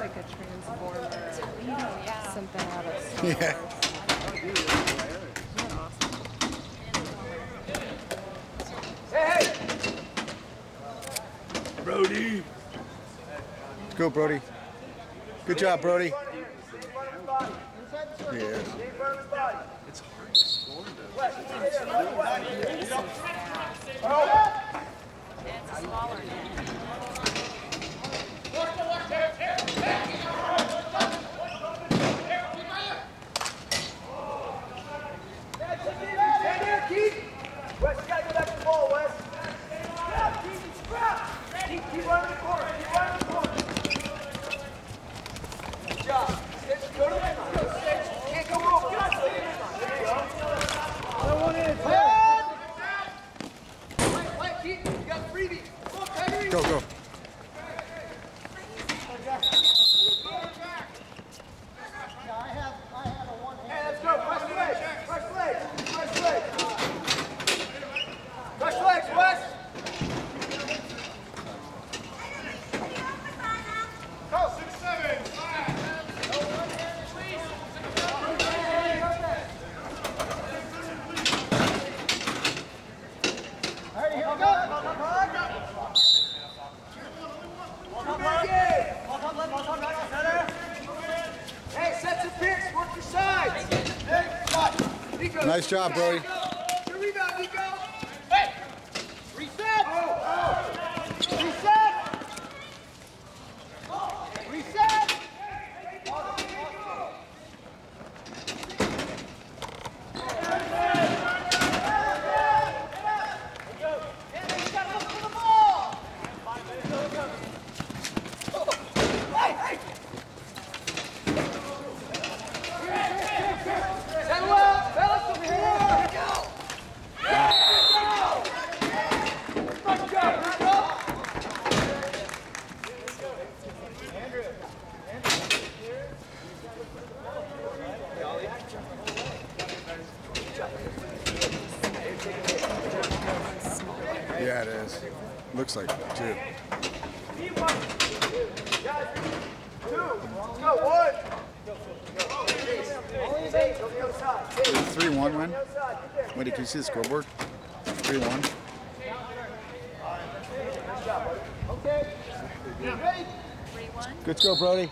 like a transformer. Something out of Star Yeah. Wars. Isn't? Brody. Let's go, Brody. Good job, Brody. Yeah. Wes, Go, go. Nice job, Brody. Good rebound, Nico. Hey. Reset. Reset. Reset. Settle up, fellas, over here. Go. Let's go. Let's go. Yeah, it is. Looks like it, too. Go. One. Chase, on the other side. Chase, 3 1 win. Wait, can you see the scoreboard? 3 1. Okay. Ready? Let's go, Brody.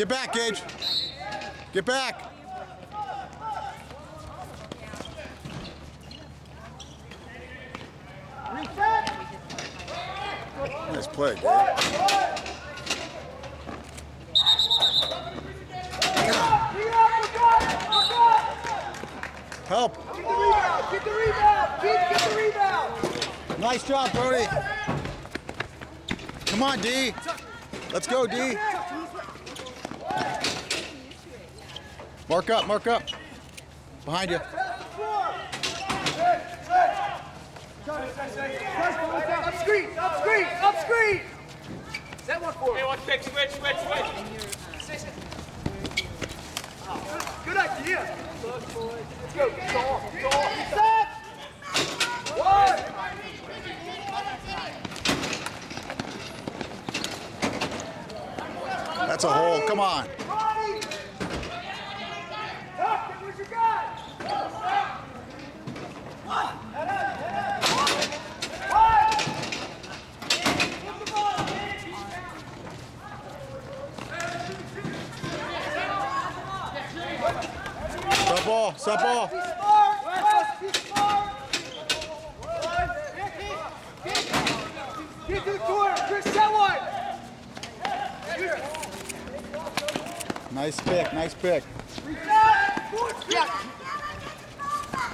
Get back, Gage. Get back. Nice play. Help. Get the rebound, get the rebound. Get the rebound. Nice job, Brody. Come on, D. Let's go, D. Mark up, mark up. Behind you. Up screen, up screen, up screen. Set one for Hey, one quick, switch, switch, switch. Good idea. Let's go. Stall, stall. Set. One. That's a hole. Come on. Ronnie. Tuck, where's your guy? One. Head up, head up. One. Flip the ball. Stop ball. Stop ball. Be smart. West, be smart. One. Get to the corner. Set one. Nice pick. Nice pick.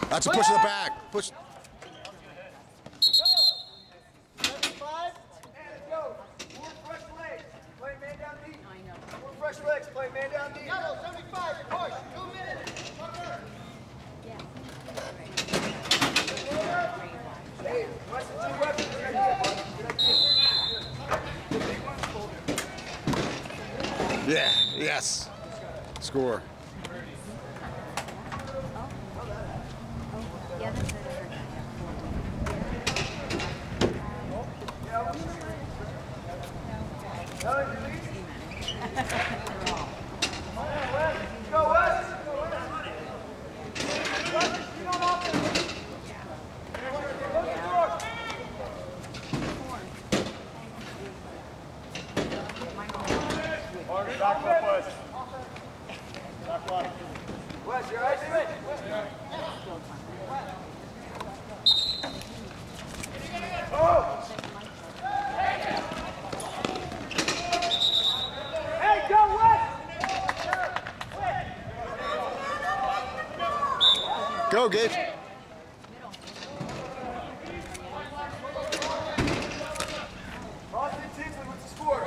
That's a push in the back. Push. Yeah. Yes. Score. Yeah, that's it. I heard that. Go West. West, you all right? Hey, go West! Go, Gage. Austin Tinsley, what's the score?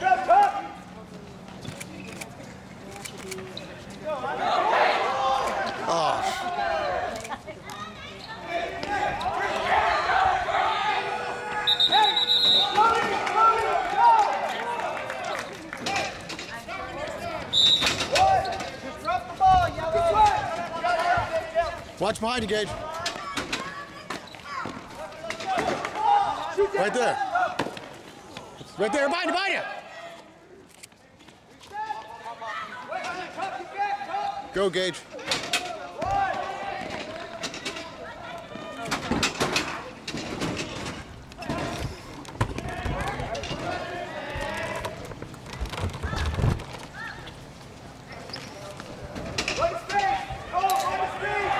Go, Tuck! Oh, Drop the ball, yellow! Watch behind you, Gage. Right there. Right there, behind you, behind you. Go, Gage. Right space! Go, right space!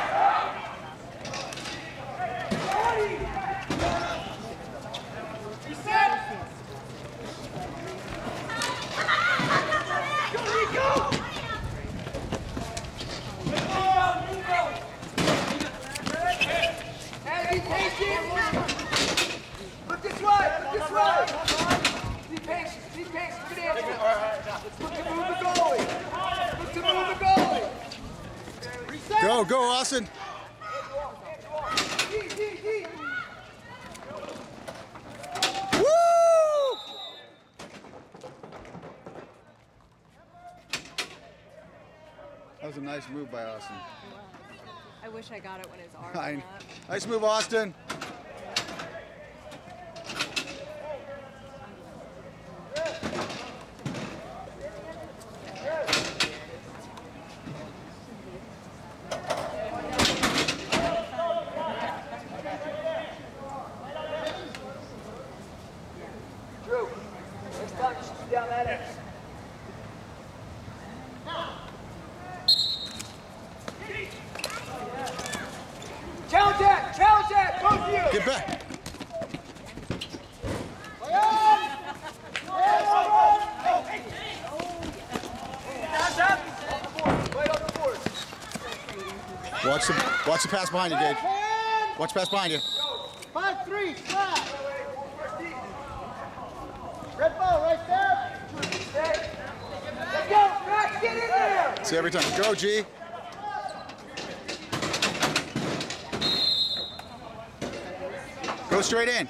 Reset! Go, Rico! Hey, be patient! Look this way! Look this way! Be patient! Be patient! Look at Anthony! Look to move the goalie! Look to move the goalie! Reset! Go, go, Austin. That was a nice move by Austin. I wish I got it when his arm up. Nice move, Austin. Drew, next time you shoot down that end. Challenge that! Challenge that! Both of you! Get back. Right on the board. Watch the watch the pass behind you, Gage. Watch the pass behind you. Five three, flat. Red ball right there. Let's go, Max, get in there. See every time. Go, G. Straight in.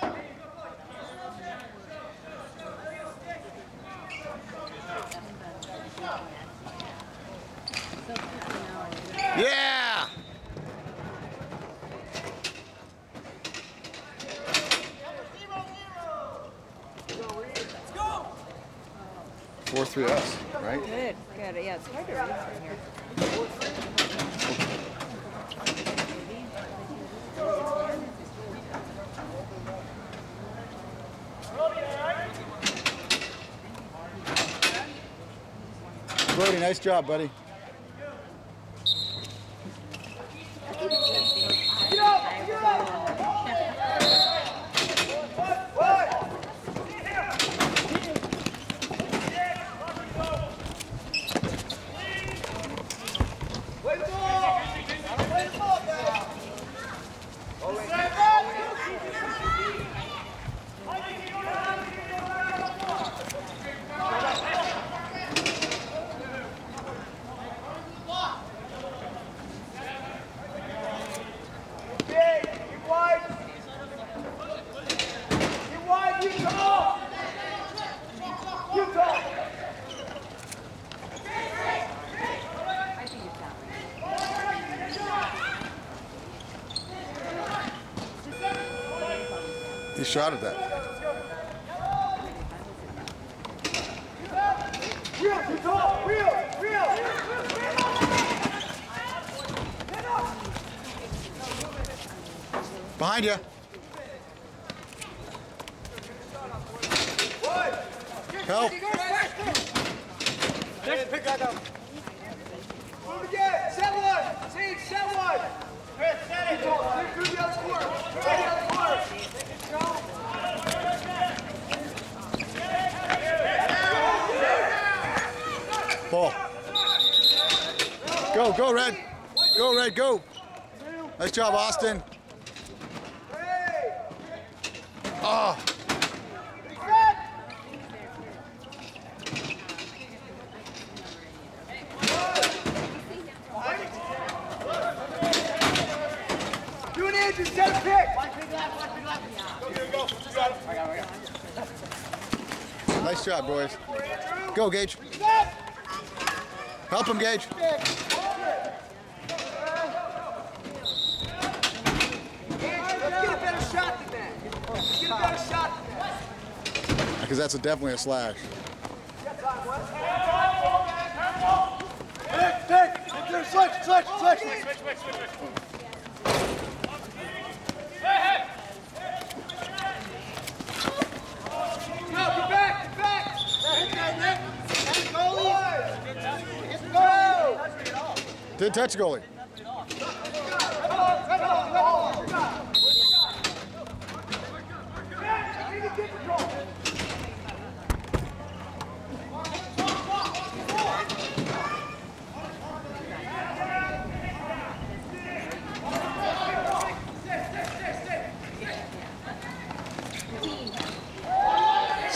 Yeah. Four three us, right? Good, good. Yeah, it's hard to read from here. Brody, nice job, buddy. Get up, get up. One. He shot at that. Behind you. Help. Move again, set one, Sage, set one. Chris, set it. Through the other corner, through the other corner. Ball. Go, Red. Go, Red, go. Nice job, Austin. Oh, set. Do an inch and set a pick. nice job, boys. Go, Gage. Help him, Gage. Let's get a better shot than that. Let's get a better shot than that. Because that's a, definitely a slash. Switch, switch. Did touch goalie.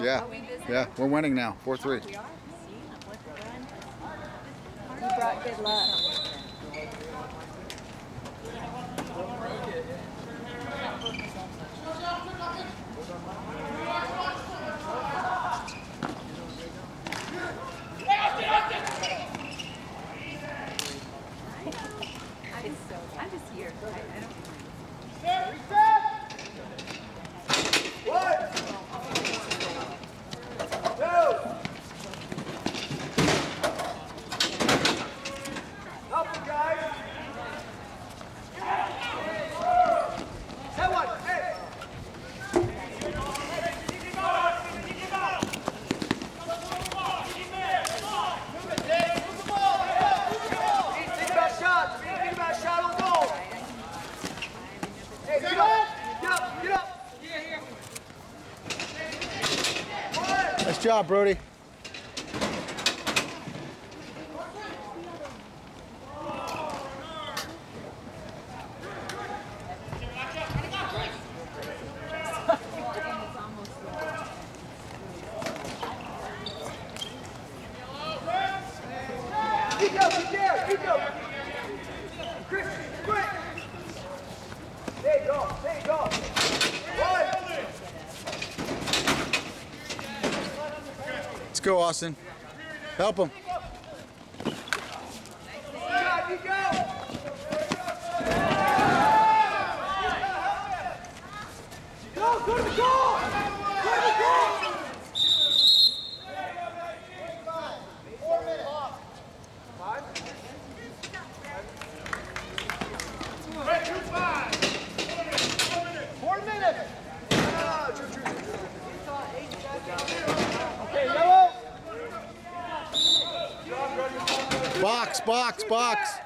Yeah. Yeah, we're winning now. 4 3. You brought good luck. I'm just so, I'm just here. I, I don't. One. Two. Help him, guys. Set one. Hey. Think about shots. Think about shot on goal. Hey, get up. Get up. Get up. Nice job, Brody. There you go, there you go. One. Let's go, Austin. Help him. box, box.